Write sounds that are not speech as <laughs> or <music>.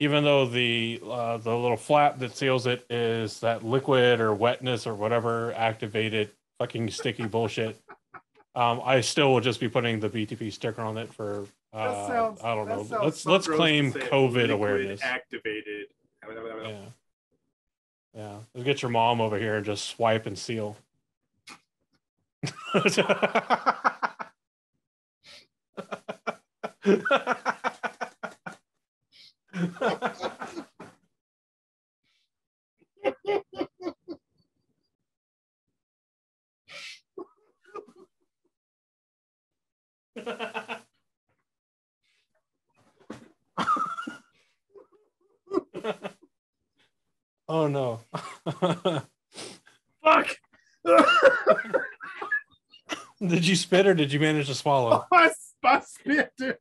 even though the uh, the little flap that seals it is that liquid or wetness or whatever activated fucking sticky bullshit. Um, I still will just be putting the BTP sticker on it for uh, sounds- I don't know. Let's let's claim COVID awareness. Activated. Yeah, yeah. Let's get your mom over here and just swipe and seal. <laughs> <laughs> <laughs> oh no. <laughs> Fuck. <laughs> did you spit or did you manage to swallow? I, I spit, dude.